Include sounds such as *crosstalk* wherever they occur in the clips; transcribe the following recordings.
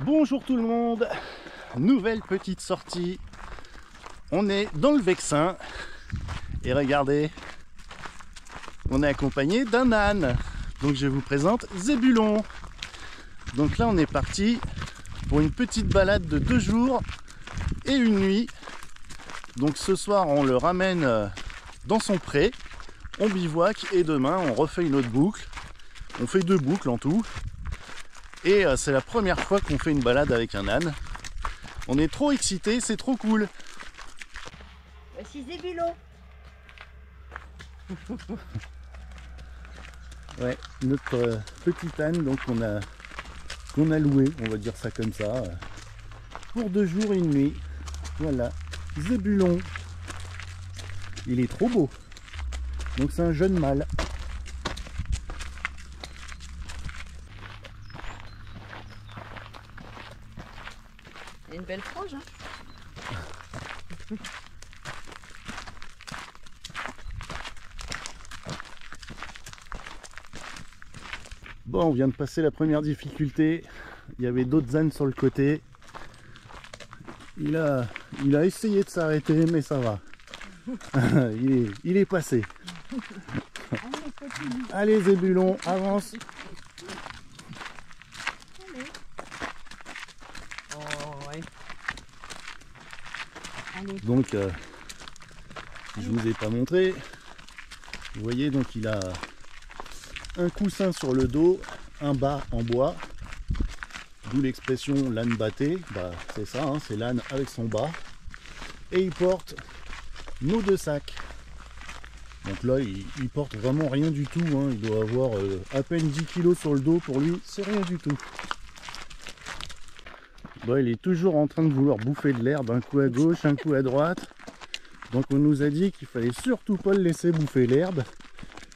Bonjour tout le monde, nouvelle petite sortie. On est dans le Vexin et regardez, on est accompagné d'un âne. Donc je vous présente Zébulon. Donc là on est parti pour une petite balade de deux jours et une nuit. Donc ce soir on le ramène dans son pré, on bivouac et demain on refait une autre boucle. On fait deux boucles en tout. Et euh, c'est la première fois qu'on fait une balade avec un âne. On est trop excités, c'est trop cool. Voici Zébulon. *laughs* Ouais, notre euh, petit âne donc on a qu'on a loué, on va dire ça comme ça, euh, pour deux jours et une nuit. Voilà, Zébulon. Il est trop beau. Donc c'est un jeune mâle. Il y a une belle frange. Hein Bon, on vient de passer la première difficulté. Il y avait d'autres ânes sur le côté. Il a, il a essayé de s'arrêter, mais ça va. *laughs* il, est, il est passé. Allez Zébulon, avance. Donc, euh, je vous ai pas montré. Vous voyez, donc il a un coussin sur le dos, un bas en bois. D'où l'expression l'âne batté. Bah, c'est ça, hein, c'est l'âne avec son bas. Et il porte nos deux sacs. Donc là, il, porte vraiment rien du tout. hein. Il doit avoir euh, à peine 10 kilos sur le dos. Pour lui, c'est rien du tout. Bon, il est toujours en train de vouloir bouffer de l'herbe, un coup à gauche, un coup à droite. Donc on nous a dit qu'il fallait surtout pas le laisser bouffer l'herbe.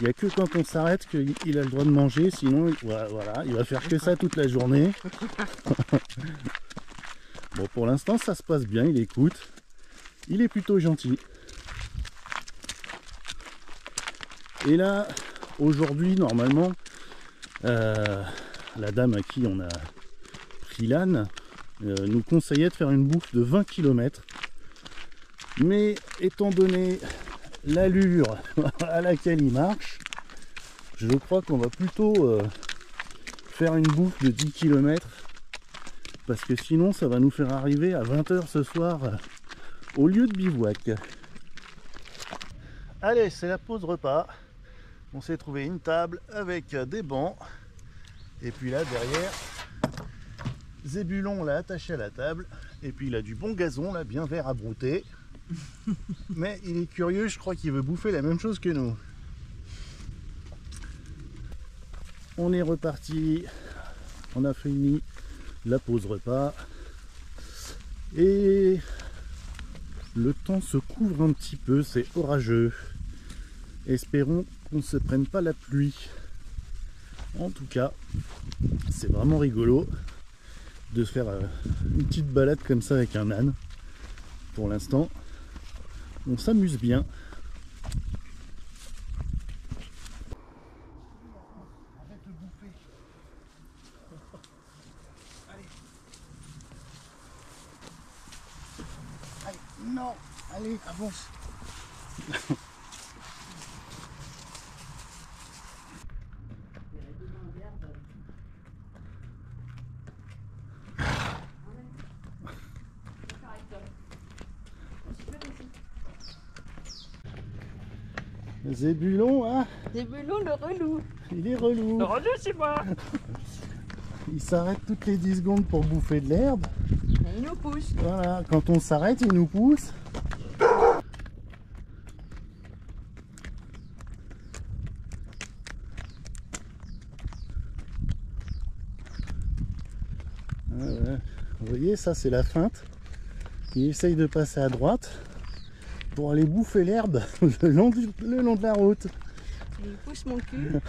Il n'y a que quand on s'arrête qu'il il a le droit de manger, sinon voilà, voilà, il va faire que ça toute la journée. *laughs* bon pour l'instant ça se passe bien, il écoute. Il est plutôt gentil. Et là, aujourd'hui, normalement, euh, la dame à qui on a pris l'âne euh, nous conseillait de faire une boucle de 20 km. Mais étant donné l'allure *laughs* à laquelle il marche, je crois qu'on va plutôt euh, faire une boucle de 10 km parce que sinon ça va nous faire arriver à 20h ce soir euh, au lieu de bivouac. Allez, c'est la pause repas. On s'est trouvé une table avec euh, des bancs. Et puis là derrière, Zébulon l'a attaché à la table. Et puis il a du bon gazon là, bien vert à brouter. *laughs* Mais il est curieux, je crois qu'il veut bouffer la même chose que nous. On est reparti. On a fini la pause repas. Et le temps se couvre un petit peu, c'est orageux. Espérons qu'on ne se prenne pas la pluie. En tout cas, c'est vraiment rigolo de faire euh, une petite balade comme ça avec un âne. Pour l'instant, on s'amuse bien. Non, allez, avance. Zébulon, hein, Zébulon le relou. il est relou. relou c'est moi. *laughs* Il s'arrête toutes les 10 secondes pour bouffer de l'herbe. Il nous pousse. Voilà, quand on s'arrête, il nous pousse. Ouais. Vous voyez, ça c'est la feinte. Il essaye de passer à droite pour aller bouffer l'herbe *laughs* le, long du- le long de la route. Il pousse mon cul.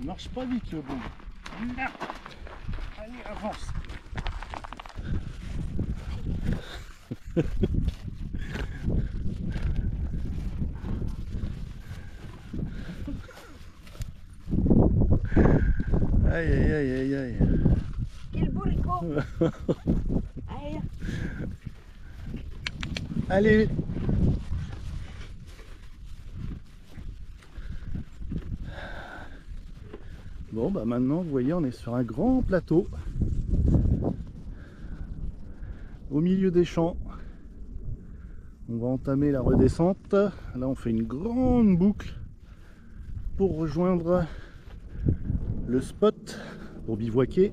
Il marche pas vite le bon. Allez, avance. *laughs* Aïe aïe aïe aïe aïe. Quel bourricot *laughs* Allez, Allez Bon bah maintenant vous voyez on est sur un grand plateau au milieu des champs. On va entamer la redescente. Là on fait une grande boucle pour rejoindre le spot pour bivouaquer.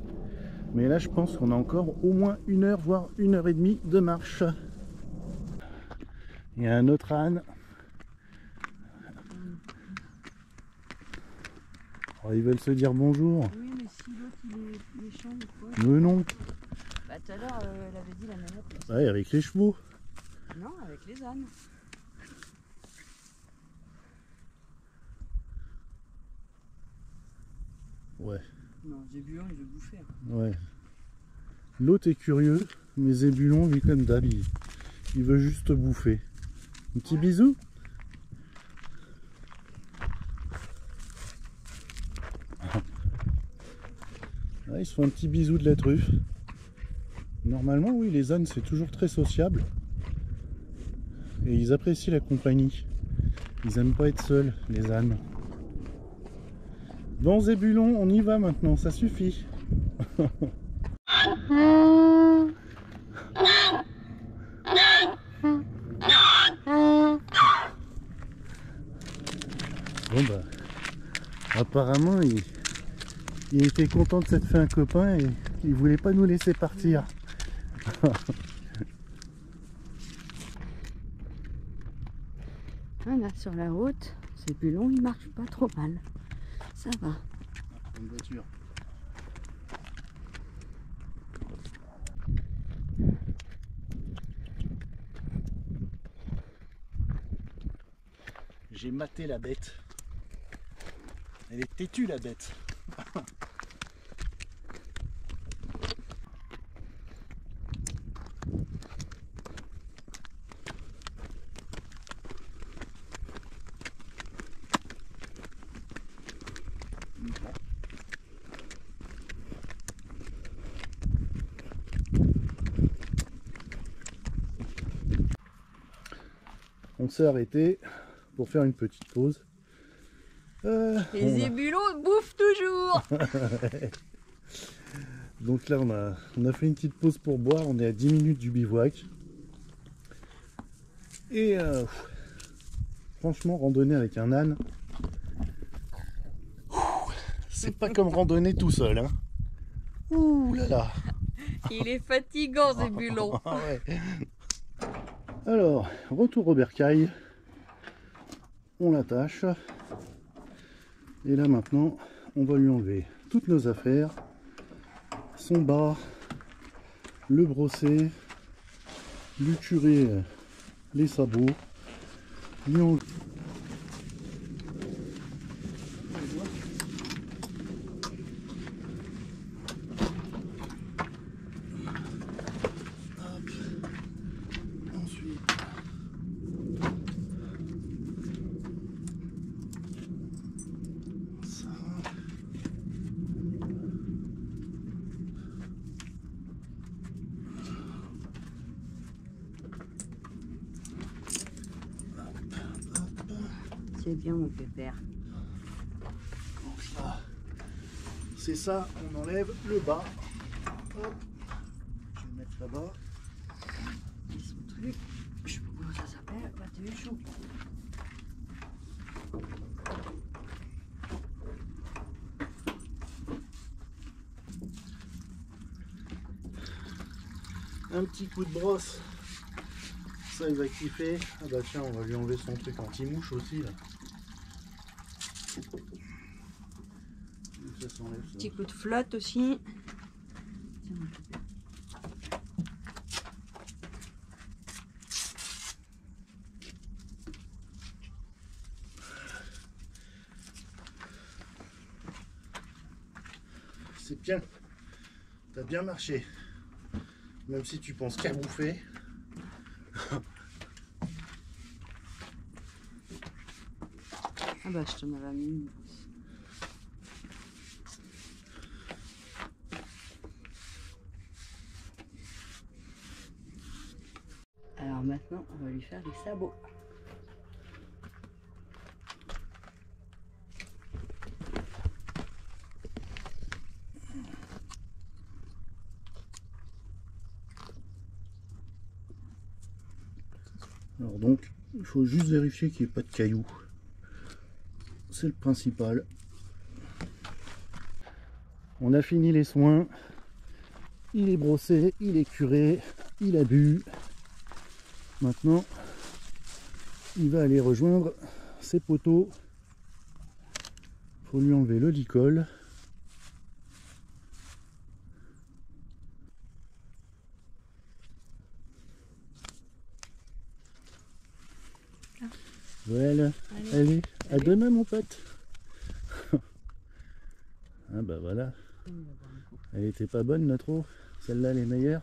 Mais là je pense qu'on a encore au moins une heure voire une heure et demie de marche. Il y a un autre âne. Ils veulent se dire bonjour. Oui, mais si l'autre il est méchant ou quoi Mais non. Bah tout à l'heure, euh, elle avait dit la manette. Ouais, avec les chevaux. Non, avec les ânes. Ouais, Non, Zébulon, il veut bouffer. ouais. L'autre est curieux, mais Zébulon, lui, comme d'hab, il, il veut juste bouffer. Un petit bisou *laughs* Ouais, ils se font un petit bisou de la truffe. Normalement, oui, les ânes, c'est toujours très sociable. Et ils apprécient la compagnie. Ils aiment pas être seuls, les ânes. Bon, Zébulon, on y va maintenant, ça suffit. Bon bah, apparemment il, était content de s'être fait un copain et il voulait pas nous laisser partir. Ah, là, sur la route, Zébulon, il marche pas trop mal. Ça va. Une voiture. J'ai maté la bête. Elle est têtue la bête. *laughs* s'est arrêté pour faire une petite pause. Euh, Et on a- Zébulon bouffe toujours *laughs* Donc là, on a, on a fait une petite pause pour boire. On est à 10 minutes du bivouac. Et euh, franchement, randonner avec un âne, c'est pas comme randonner tout seul. Hein. Ouh là là. Il est fatigant, *laughs* Zébulon. Ouais. Alors, retour au bercail. On l'attache. Et là maintenant, on va lui enlever toutes nos affaires. Son bar, le brosser, lui curer les sabots, lui en- C'est bien, mon pépère. C'est ça, on enlève le bas. Hop. Je vais le mettre là-bas. Son truc, je sais pas comment ça s'appelle, eu chaud. Un petit coup de brosse. Ça, il va kiffer. Ah bah tiens, on va lui enlever son truc anti-mouche aussi. Là. Donc ça s'enlève, ça. Petit coup de flotte aussi. C'est bien. T'as bien marché. Même si tu penses qu'à bouffer. Ah bah je t'en avais mis. Alors maintenant, on va lui faire les sabots. Alors donc, il faut juste vérifier qu'il n'y ait pas de cailloux. C'est le principal. On a fini les soins. Il est brossé, il est curé, il a bu. Maintenant, il va aller rejoindre ses poteaux. faut lui enlever le licol. Voilà. Allez. Allez, à demain mon pote. *laughs* ah bah voilà. Elle était pas bonne notre eau. Celle-là elle est meilleure.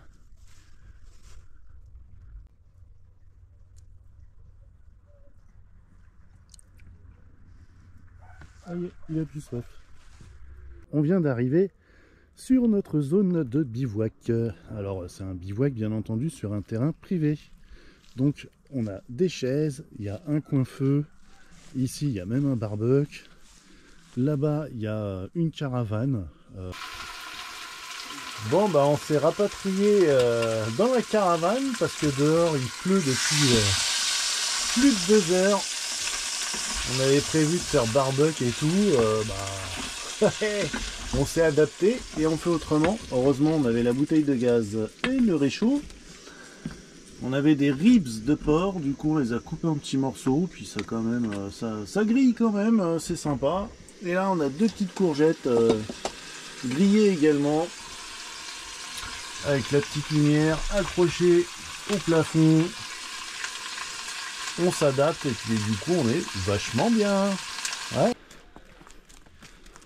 Ah, il- il a plus soif. On vient d'arriver sur notre zone de bivouac. Alors c'est un bivouac bien entendu sur un terrain privé. Donc on a des chaises, il y a un coin feu, ici il y a même un barbecue, là-bas il y a une caravane. euh. Bon bah on s'est rapatrié euh, dans la caravane parce que dehors il pleut depuis euh, plus de deux heures. On avait prévu de faire barbecue et tout, bah *laughs* on s'est adapté et on fait autrement. Heureusement on avait la bouteille de gaz et le réchaud. On avait des ribs de porc, du coup on les a coupés en petits morceaux, puis ça quand même, euh, ça, grille quand même, euh, c'est sympa. Et là on a deux petites courgettes euh, grillées également, avec la petite lumière accrochée au plafond. On s'adapte et puis du coup on est vachement bien.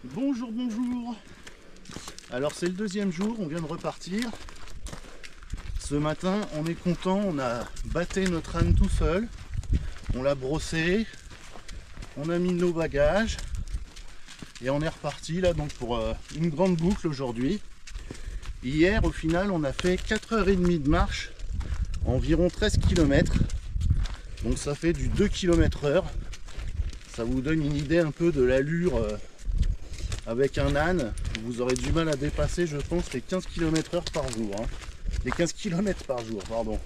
Bonjour, bonjour. Alors c'est le deuxième jour, on vient de repartir. Ce matin, on est content, on a batté notre âne tout seul. On l'a brossé. On a mis nos bagages. Et on est reparti là donc pour euh, une grande boucle aujourd'hui. Hier, au final, on a fait 4h30 de marche, environ 13 km. Donc ça fait du 2 km heure. Ça vous donne une idée un peu de l'allure euh, avec un âne. Vous aurez du mal à dépasser, je pense, les 15 km heure par jour. hein les 15 km par jour, pardon.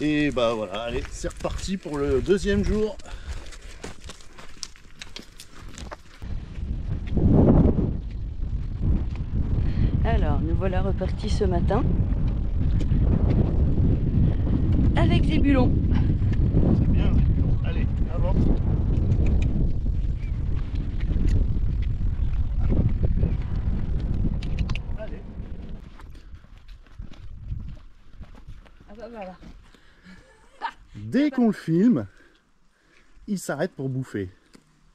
Et bah voilà, allez, c'est reparti pour le deuxième jour. Alors, nous voilà repartis ce matin. Avec des bulons. C'est bien, Zébulon. Allez, avance. Allez. Ah bah voilà. *laughs* Dès qu'on le filme, il s'arrête pour bouffer.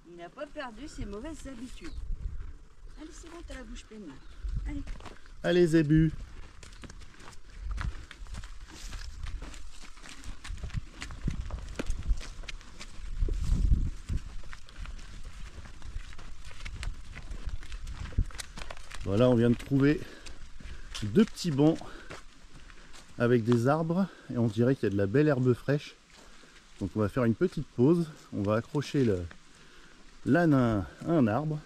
Il n'a pas perdu ses mauvaises habitudes. Allez, c'est bon, t'as la bouche pleine. Allez. Allez Zébu. Voilà, on vient de trouver deux petits bancs avec des arbres et on dirait qu'il y a de la belle herbe fraîche. Donc on va faire une petite pause. On va accrocher l'âne à un arbre.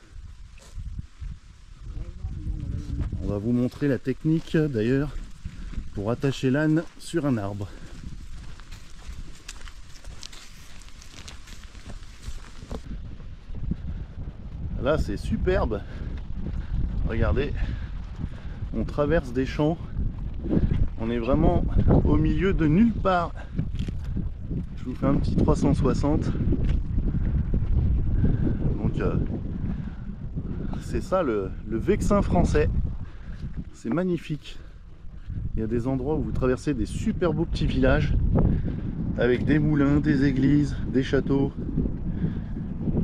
On va vous montrer la technique d'ailleurs pour attacher l'âne sur un arbre. Là c'est superbe. Regardez, on traverse des champs. On est vraiment au milieu de nulle part. Je vous fais un petit 360. Donc euh, c'est ça le, Vexin français. C'est magnifique. Il y a des endroits où vous traversez des super beaux petits villages avec des moulins, des églises, des châteaux.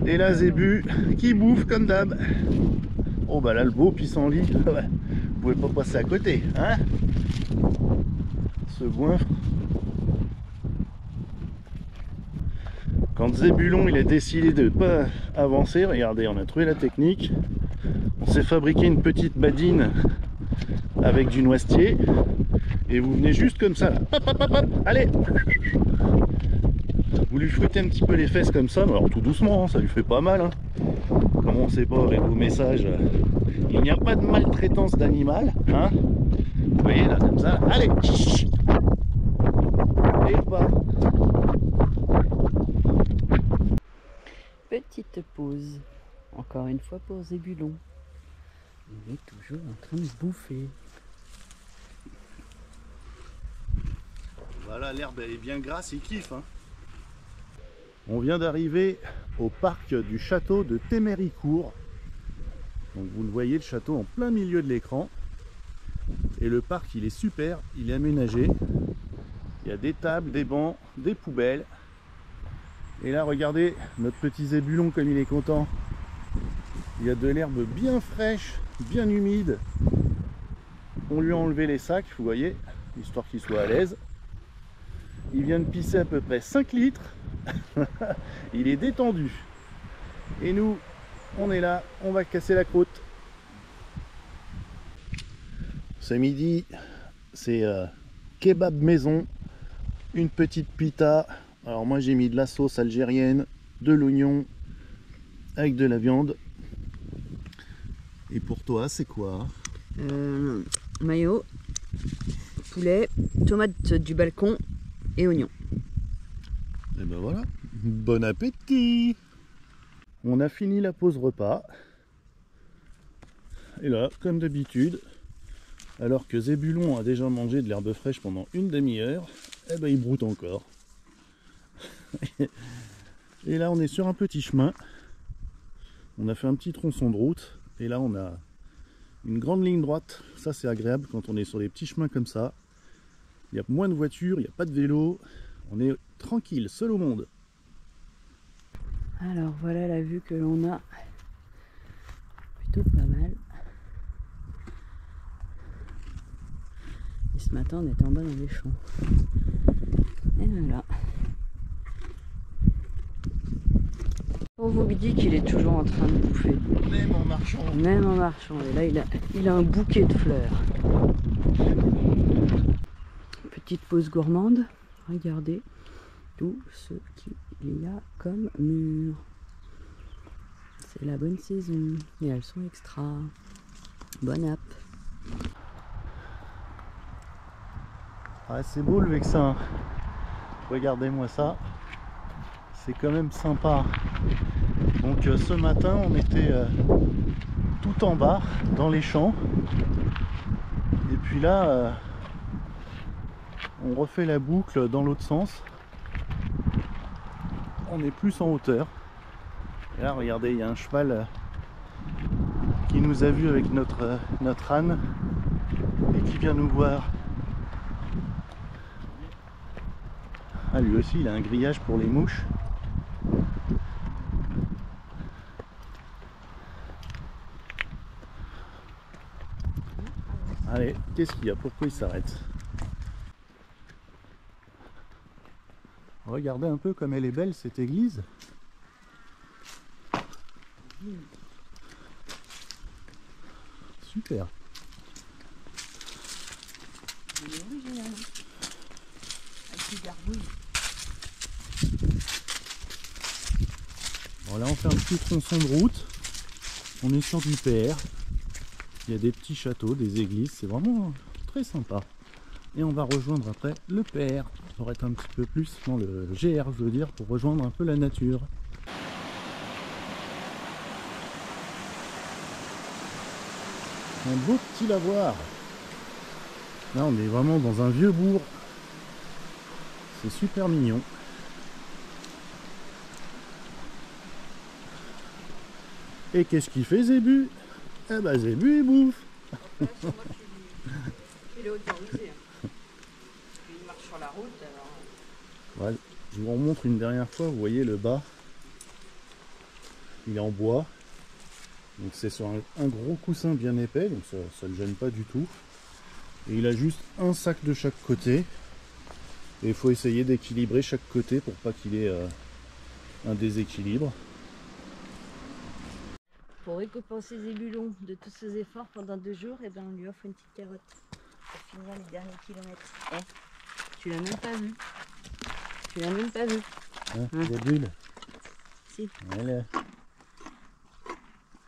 Et la zébu qui bouffe comme d'hab. Oh bah là le beau pissenlit, *laughs* vous pouvez pas passer à côté, hein? ce. Quand Zébulon il a décidé de ne pas avancer, regardez, on a trouvé la technique. On s'est fabriqué une petite badine avec du noisetier. Et vous venez juste comme ça, allez Vous lui fouettez un petit peu les fesses comme ça, mais alors tout doucement, hein, ça lui fait pas mal. Hein. Comment on pas avec vos messages il n'y a pas de maltraitance d'animal. Hein vous voyez là, comme ça. Allez Et pas. Petite pause. Encore une fois pour Zébulon. Il est toujours en train de bouffer. Voilà, l'herbe elle est bien grasse, il kiffe. Hein. On vient d'arriver au parc du château de Téméricourt. Donc vous le voyez, le château en plein milieu de l'écran. Et le parc, il est super, il est aménagé. Il y a des tables, des bancs, des poubelles. Et là, regardez, notre petit zébulon comme il est content. Il y a de l'herbe bien fraîche, bien humide. On lui a enlevé les sacs, vous voyez, histoire qu'il soit à l'aise. Il vient de pisser à peu près 5 litres. *laughs* il est détendu. Et nous, on est là, on va casser la croûte. Ce midi, c'est euh, kebab maison, une petite pita. Alors moi j'ai mis de la sauce algérienne, de l'oignon, avec de la viande. Et pour toi, c'est quoi? Euh, Maillot, poulet, tomate du balcon et oignon. Et ben voilà, bon appétit On a fini la pause repas. Et là, comme d'habitude, alors que Zébulon a déjà mangé de l'herbe fraîche pendant une demi-heure, eh ben il broute encore. *laughs* et là on est sur un petit chemin. On a fait un petit tronçon de route. Et là on a une grande ligne droite. Ça c'est agréable quand on est sur des petits chemins comme ça. Il y a moins de voitures, il n'y a pas de vélo. On est tranquille, seul au monde. Alors voilà la vue que l'on a. Plutôt pas mal. Et ce matin on était en bas dans les champs. Et voilà. On vous dit qu'il est toujours en train de bouffer. Même en marchant. Même en marchant. Et là il a, il a un bouquet de fleurs. Petite pause gourmande. Regardez tout ce qu'il y a comme mur. C'est la bonne saison. Et elles sont extra. Bonne app. Ah, c'est beau le Vexin. Regardez-moi ça. C'est quand même sympa. Donc euh, ce matin, on était euh, tout en bas, dans les champs. Et puis là, euh, on refait la boucle dans l'autre sens. On est plus en hauteur. Et là, regardez, il y a un cheval qui nous a vu avec notre, notre âne et qui vient nous voir. Ah, lui aussi, il a un grillage pour les mouches. Allez, qu'est-ce qu'il y a? Pourquoi il s'arrête? Regardez un peu comme elle est belle cette église. Super. Bon là on fait un petit tronçon de route. On est sur du PR. Il y a des petits châteaux, des églises, c'est vraiment très sympa. Et on va rejoindre après le PR pour être un petit peu plus dans le GR, je veux dire, pour rejoindre un peu la nature. Un beau petit lavoir. Là, on est vraiment dans un vieux bourg. C'est super mignon. Et qu'est-ce qu'il fait Zébu Eh ben Zébu il bouffe Il est autorisé. Il marche sur la route. Alors... Ouais, je vous remontre une dernière fois, vous voyez le bas. Il est en bois. Donc c'est sur un, un, gros coussin bien épais, donc ça ne le gêne pas du tout. Et il a juste un sac de chaque côté. Et il faut essayer d'équilibrer chaque côté pour pas qu'il ait euh, un déséquilibre. Pour récompenser Zébulon de tous ses efforts pendant deux jours, et ben on lui offre une petite carotte pour finir les derniers kilomètres. Eh, tu l'as même pas vu. Tu l'as même pas vu. Hein, Hein. Des bulles. Si. Voilà.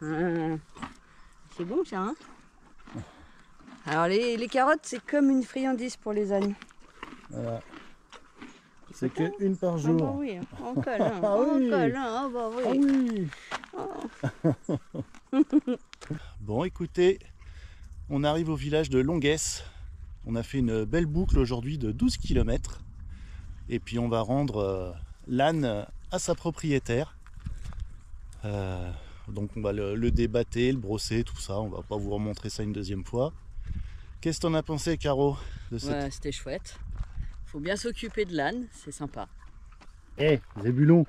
Ah, C'est bon ça, hein Alors les, les carottes, c'est comme une friandise pour les ânes. Voilà. C'est que une par Ah bah jour. oui, on colle, hein, *laughs* Ah on oui. colle, hein, ah bah Ah oui. oui *laughs* Bon écoutez, on arrive au village de Longuesse. On a fait une belle boucle aujourd'hui de 12 km. Et puis on va rendre euh, l'âne à sa propriétaire. Euh, donc on va le, le débattre, le brosser, tout ça. On va pas vous remontrer ça une deuxième fois. Qu'est-ce que t'en as pensé Caro de cette... Ouais, c'était chouette. Faut bien s'occuper de l'âne, c'est sympa. Eh, Zébulon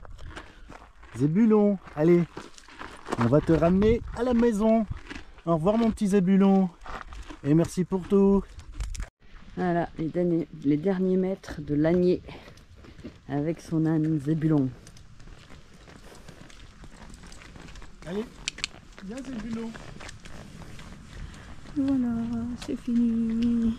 Zébulon, allez On va te ramener à la maison Au revoir mon petit Zébulon Et merci pour tout Voilà, les derniers, les derniers mètres de l'ânier avec son âne Zébulon. Allez, viens Zébulon Voilà, c'est fini.